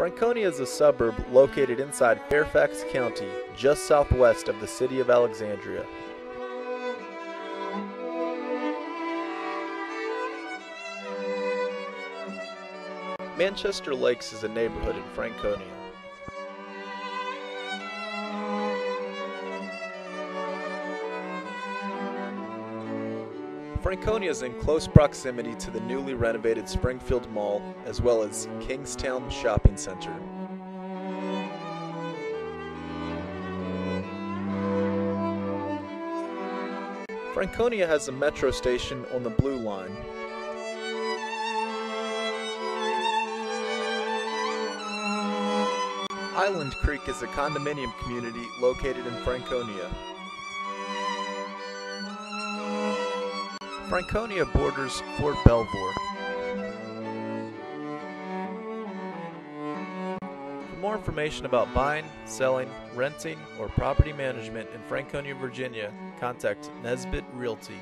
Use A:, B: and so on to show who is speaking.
A: Franconia is a suburb located inside Fairfax County, just southwest of the city of Alexandria. Manchester Lakes is a neighborhood in Franconia. Franconia is in close proximity to the newly renovated Springfield Mall as well as Kingstowne Shopping Center. Franconia has a metro station on the Blue Line. Island Creek is a condominium community located in Franconia. Franconia borders Fort Belvoir. For more information about buying, selling, renting, or property management in Franconia, Virginia, contact Nesbitt Realty